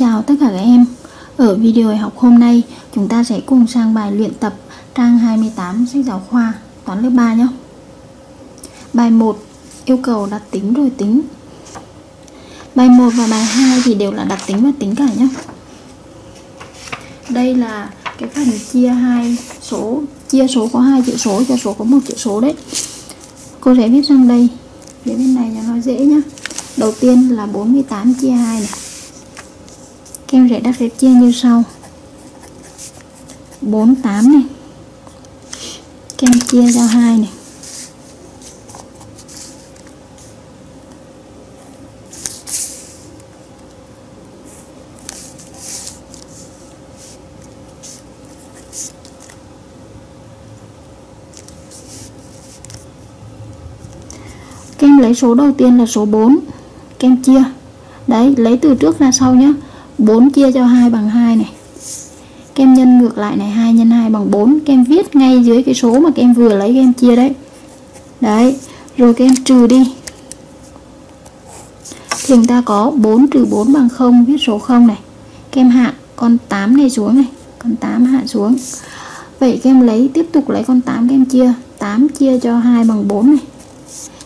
chào tất cả các em. Ở video học hôm nay, chúng ta sẽ cùng sang bài luyện tập trang 28 sách giáo khoa toán lớp 3 nhé. Bài 1 yêu cầu đặt tính rồi tính. Bài 1 và bài 2 thì đều là đặt tính và tính cả nhé. Đây là cái phần chia hai số, chia số có hai chữ số cho số có một chữ số đấy. Cô sẽ viết sang đây, để bên này cho nó dễ nhá. Đầu tiên là 48 chia 2 này Kem rẽ đắp phép chia như sau. 48 này. Kem chia ra 2 này. Kem lấy số đầu tiên là số 4 Kem chia. Đấy, lấy từ trước ra sau nhé 4 chia cho 2 bằng 2 này. Kem nhân ngược lại này 2 nhân 2 bằng 4 Kem viết ngay dưới cái số mà kem vừa lấy, kem chia đấy. Đấy, Rồi kem trừ đi. Thì chúng ta có 4 trừ 4 bằng 0 Viết số 0 này. Kem hạ con 8 này xuống này, Con 8 hạ xuống. Vậy kem lấy, tiếp tục lấy con 8 kem chia. 8 chia cho 2 bằng 4 này.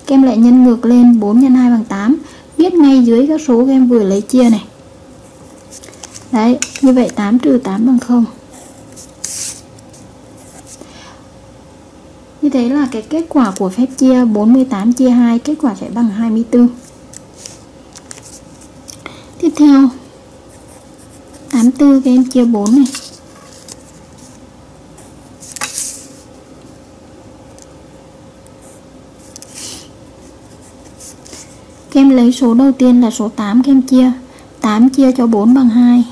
Kem lại nhân ngược lên 4 nhân 2 bằng 8 Viết ngay dưới các số kem vừa lấy chia này. Đấy, như vậy 8 trừ 8 bằng 0 Như thế là cái kết quả của phép chia 48 chia 2 Kết quả sẽ bằng 24 Tiếp theo 84 các em chia 4 này. Các em lấy số đầu tiên là số 8 các em chia. 8 chia cho 4 bằng 2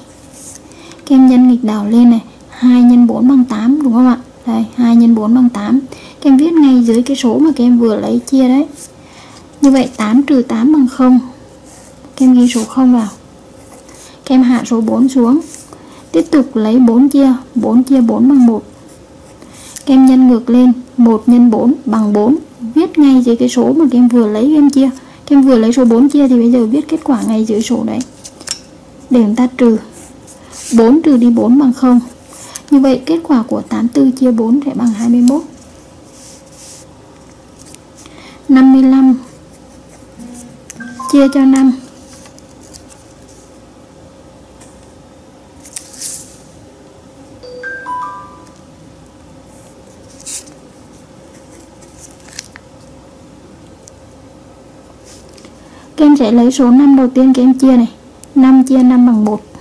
em nhân nghịch đảo lên này 2 nhân 4 bằng 8 đúng không ạ? Đây 2 nhân 4 bằng 8 Các em viết ngay dưới cái số mà các em vừa lấy chia đấy. Như vậy 8 trừ 8 bằng 0 Các em ghi số 0 vào. Các em hạ số 4 xuống. Tiếp tục lấy 4 chia 4 chia 4 bằng 1 Các em nhân ngược lên 1 nhân 4 bằng 4 Viết ngay dưới cái số mà các em vừa lấy các em chia. Các em vừa lấy số 4 chia thì bây giờ viết kết quả ngay dưới số đấy. Để chúng ta trừ. 4 trừ đi 4 bằng 0 như vậy, kết quả của 84 chia 4 sẽ bằng 21 55 chia cho 5 Kem sẽ lấy số 5 đầu tiên kem chia này. 5 chia 5 bằng 1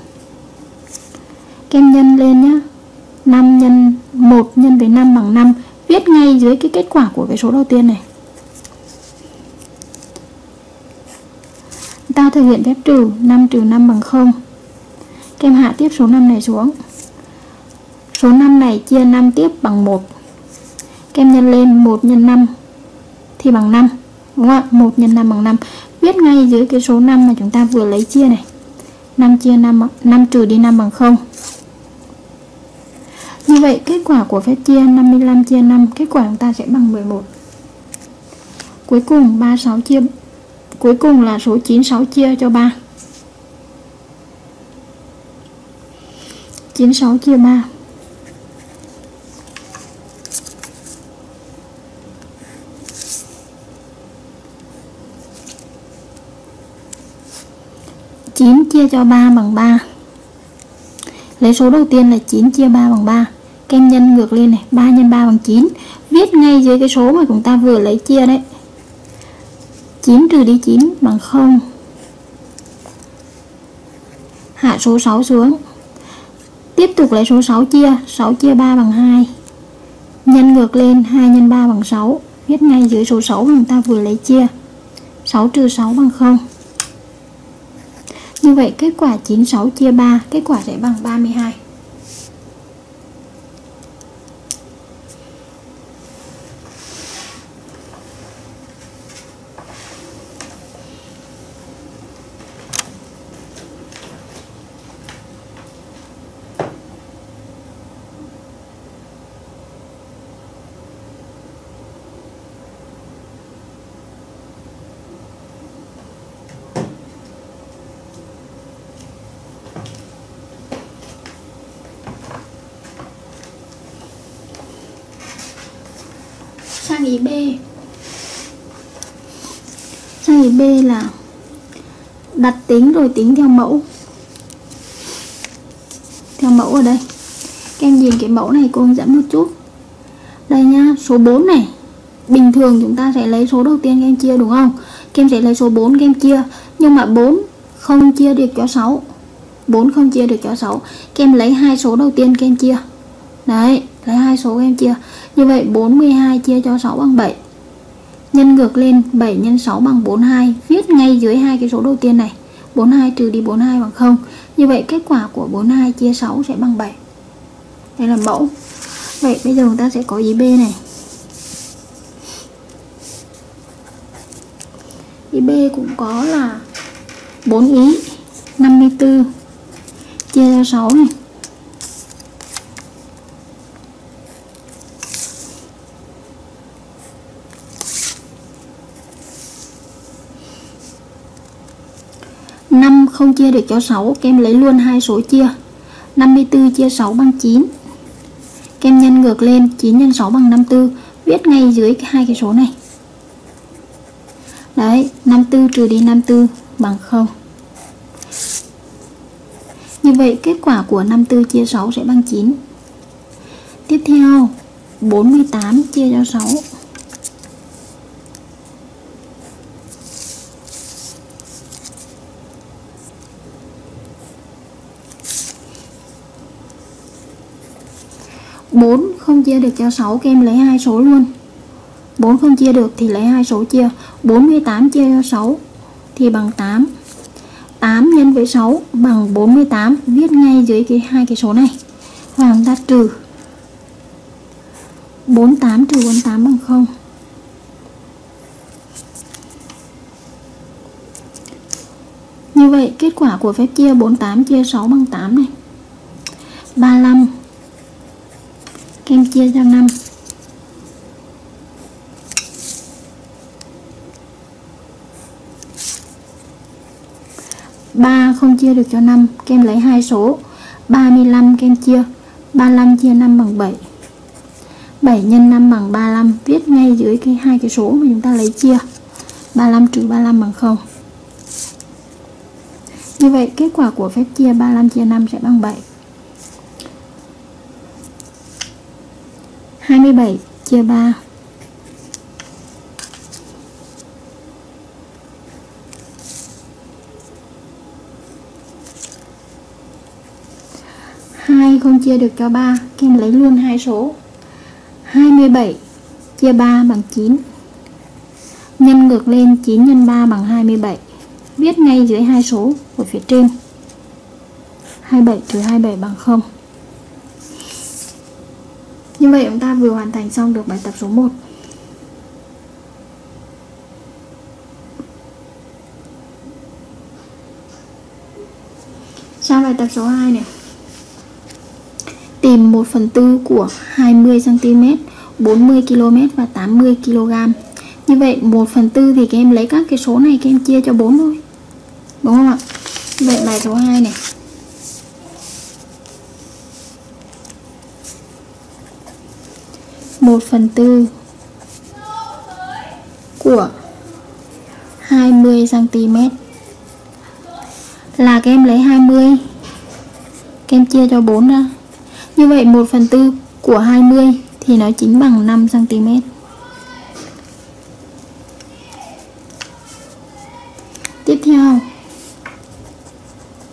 Kem nhân lên nhá. 5 nhân 1 nhân với 5 bằng 5 Viết ngay dưới cái kết quả của cái số đầu tiên này. Ta thực hiện phép trừ 5 trừ 5 bằng 0 Kem hạ tiếp số 5 này xuống. Số 5 này chia 5 tiếp bằng 1 Kem nhân lên 1 nhân 5 Thì bằng 5 Đúng không ạ? 1 nhân 5 bằng 5 Viết ngay dưới cái số 5 mà chúng ta vừa lấy chia này. 5 chia 5 5 trừ đi 5 bằng 0 như vậy, kết quả của phép chia 55 chia 5 Kết quả chúng ta sẽ bằng 11 Cuối cùng 36 chia, Cuối cùng là số 96 chia cho 3 96 chia 3 9 chia cho 3 bằng 3 Lấy số đầu tiên là 9 chia 3 bằng 3 Kem nhân ngược lên này 3 nhân 3 bằng 9 Viết ngay dưới cái số mà chúng ta vừa lấy chia đấy. 9 trừ đi 9 bằng 0 Hạ số 6 xuống. Tiếp tục lấy số 6 chia 6 chia 3 bằng 2 Nhân ngược lên 2 nhân 3 bằng 6 Viết ngay dưới số 6 mà chúng ta vừa lấy chia. 6 trừ 6 bằng 0 như vậy, kết quả 96 chia 3 Kết quả sẽ bằng 32 ý B. Sang ý B là đặt tính rồi tính theo mẫu. Theo mẫu ở đây. Các em nhìn cái mẫu này cô hướng dẫn một chút. Đây nha, số 4 này. Bình thường chúng ta sẽ lấy số đầu tiên các em chia đúng không? Các em sẽ lấy số 4 các em chia. Nhưng mà 4 không chia được cho 6 4 không chia được cho 6 các em lấy hai số đầu tiên các em chia. Đấy. Thấy hai số các em chia. Như vậy 42 chia cho 6 bằng 7 nhân ngược lên 7 x 6 bằng 42 viết ngay dưới hai cái số đầu tiên này. 42 trừ đi 42 bằng 0 như vậy, kết quả của 42 chia 6 sẽ bằng 7 đây là mẫu. Vậy, bây giờ chúng ta sẽ có ý B này. Ý B cũng có là 4 ý 54 chia ra 6 này. Không chia được cho 6 kem lấy luôn hai số chia. 54 chia 6 bằng 9 kem nhân ngược lên 9 x 6 bằng 54 viết ngay dưới hai cái số này. Đấy 54 trừ đi 54 bằng 0 như vậy, kết quả của 54 chia 6 sẽ bằng 9 tiếp theo 48 chia cho 6 4 không chia được cho 6 các em lấy hai số luôn. 4 không chia được thì lấy hai số chia. 48 chia cho 6 thì bằng 8 8 nhân với 6 bằng 48 viết ngay dưới cái hai cái số này. Và chúng ta trừ. 48 trừ 48 bằng 0 Như vậy, kết quả của phép chia 48 chia 6 bằng 8 này. 35 em chia cho 5 3 không chia được cho 5 Kem lấy hai số. 35 kem chia 35 chia 5 bằng 7 7 nhân 5 bằng 35 Viết ngay dưới cái hai cái số mà chúng ta lấy chia. 35 trừ 35 bằng 0 Như vậy, kết quả của phép chia 35 chia 5 sẽ bằng 7 27 chia 3 2 không chia được cho 3 Các em lấy luôn hai số. 27 chia 3 bằng 9 Nhân ngược lên 9 x 3 bằng 27 Viết ngay dưới hai số của phía trên. 27 trừ 27 bằng 0 như vậy chúng ta vừa hoàn thành xong được bài tập số 1 Sang bài tập số 2 này. Tìm 1 phần tư của 20cm, 40km và 80kg Như vậy 1 phần tư thì các em lấy các cái số này các em chia cho 4 thôi. Đúng không ạ? Vậy bài số 2 này. 1 phần tư của 20 cm là các em lấy 20 các em chia cho 4 ra như vậy 1 phần tư của 20 thì nó chính bằng 5 cm tiếp theo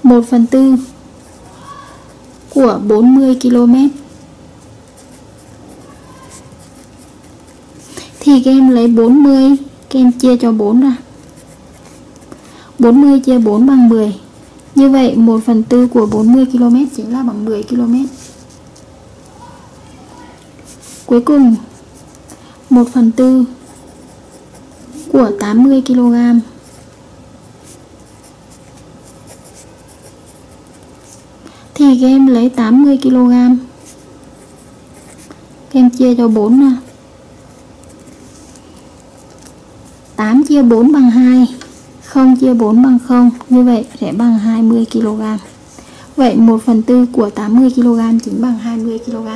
1 phần tư của 40 km thì các em lấy 40 các em chia cho 4 ra 40 chia 4 bằng 10 như vậy 1 phần tư của 40 km chính là bằng 10 km. Cuối cùng 1 phần tư của 80 kg. Thì các em lấy 80 kg. Các em chia cho 4 nè à? chia 4 bằng 2 0 chia 4 bằng 0 như vậy sẽ bằng 20 kg vậy 1 phần tư của 80 kg chính bằng 20 kg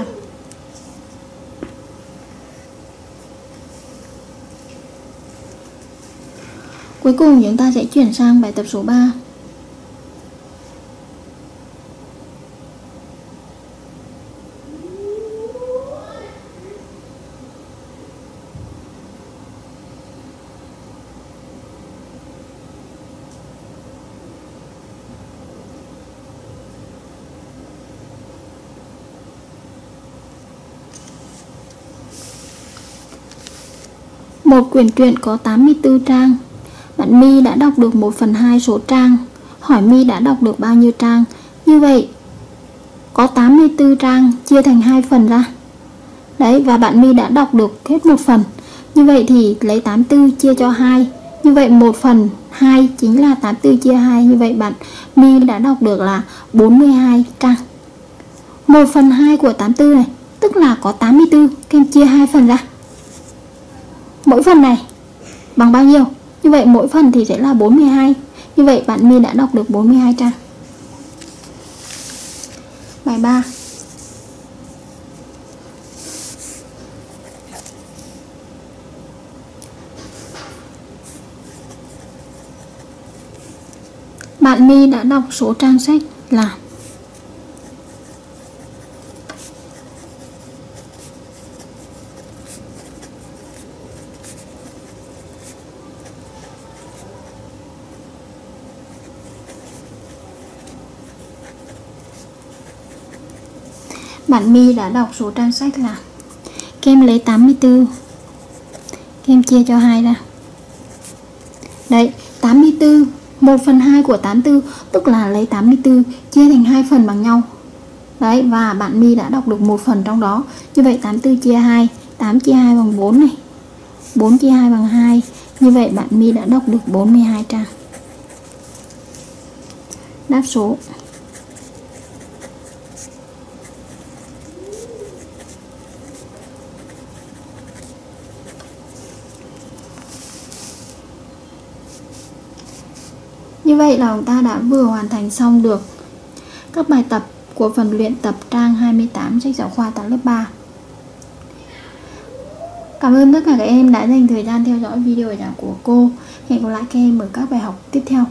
Cuối cùng, chúng ta sẽ chuyển sang bài tập số 3 Một quyển truyện có 84 trang. Bạn My đã đọc được 1 phần 2 số trang. Hỏi My đã đọc được bao nhiêu trang? Như vậy, có 84 trang chia thành hai phần ra. Đấy, và bạn My đã đọc được hết một phần. Như vậy thì lấy 84 chia cho 2. Như vậy 1 phần 2 chính là 84 chia 2. Như vậy bạn My đã đọc được là 42 trang. 1 phần 2 của 84 này, tức là có 84. Các em chia hai phần ra mỗi phần này bằng bao nhiêu? Như vậy mỗi phần thì sẽ là 42 như vậy bạn My đã đọc được 42 trang. Bài 3 bạn My đã đọc số trang sách là Bạn My đã đọc số trang sách là Kem lấy 84 Kem chia cho 2 ra Đấy 84 1 phần 2 của 84 Tức là lấy 84 chia thành hai phần bằng nhau. Đấy, và bạn My đã đọc được một phần trong đó. Như vậy 84 chia 2 8 chia 2 bằng 4 này. 4 chia 2 bằng 2 Như vậy, bạn My đã đọc được 42 trang. Đáp số. Như vậy là chúng ta đã vừa hoàn thành xong được các bài tập của phần luyện tập trang 28 sách giáo khoa toán lớp 3. Cảm ơn tất cả các em đã dành thời gian theo dõi video giảng của cô. Hẹn gặp lại các em ở các bài học tiếp theo.